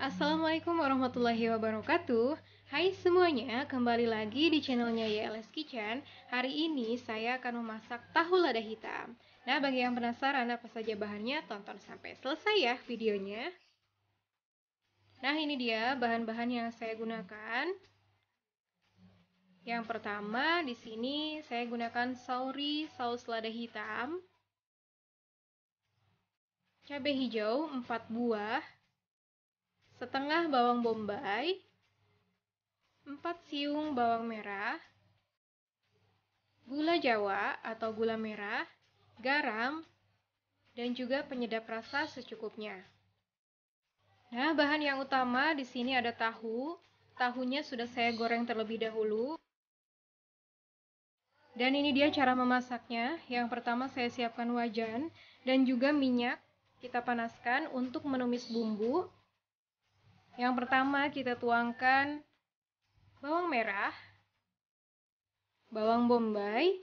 Assalamualaikum warahmatullahi wabarakatuh. Hai semuanya, kembali lagi di channelnya YLS Kitchen. Hari ini saya akan memasak tahu lada hitam. Nah bagi yang penasaran apa saja bahannya, tonton sampai selesai ya videonya. Nah ini dia bahan-bahan yang saya gunakan. Yang pertama di sini saya gunakan sauri saus lada hitam. Cabai hijau 4 buah setengah bawang bombay, 4 siung bawang merah, gula jawa atau gula merah, garam, dan juga penyedap rasa secukupnya. Nah, bahan yang utama di sini ada tahu. Tahunya sudah saya goreng terlebih dahulu. Dan ini dia cara memasaknya. Yang pertama saya siapkan wajan dan juga minyak kita panaskan untuk menumis bumbu. Yang pertama kita tuangkan bawang merah, bawang bombay,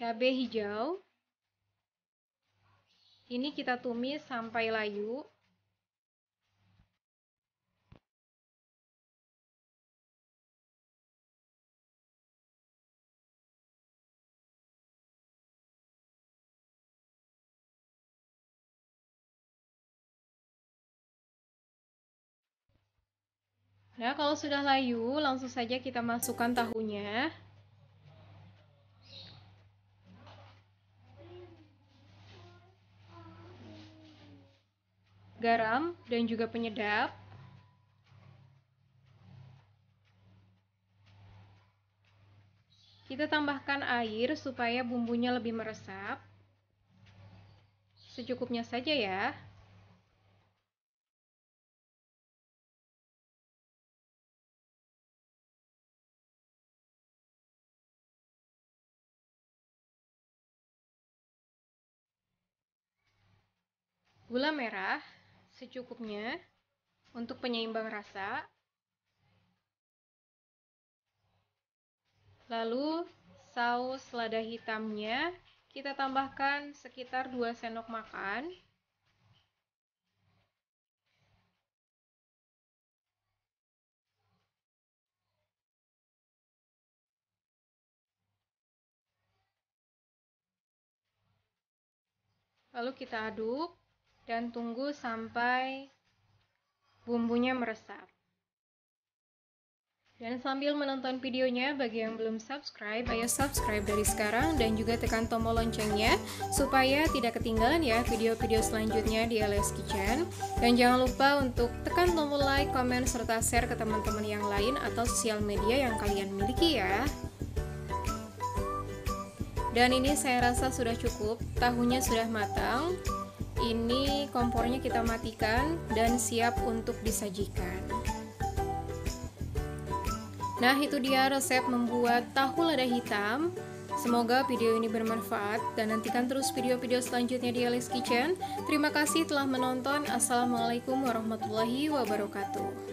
cabai hijau. Ini kita tumis sampai layu. Nah, kalau sudah layu, langsung saja kita masukkan tahunya. Garam dan juga penyedap. Kita tambahkan air supaya bumbunya lebih meresap. Secukupnya saja ya. Gula merah secukupnya untuk penyeimbang rasa. Lalu saus lada hitamnya kita tambahkan sekitar 2 sendok makan. Lalu kita aduk dan tunggu sampai bumbunya meresap. Dan sambil menonton videonya, bagi yang belum subscribe, ayo subscribe dari sekarang dan juga tekan tombol loncengnya supaya tidak ketinggalan ya video-video selanjutnya di LS Kitchen. Dan jangan lupa untuk tekan tombol like, komen, serta share ke teman-teman yang lain atau sosial media yang kalian miliki ya. Dan ini saya rasa sudah cukup, tahunya sudah matang, ini kompornya kita matikan dan siap untuk disajikan. Nah, itu dia resep membuat tahu lada hitam. Semoga video ini bermanfaat dan nantikan terus video-video selanjutnya di Alice Kitchen. Terima kasih telah menonton. Assalamualaikum warahmatullahi wabarakatuh.